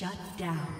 Shut down.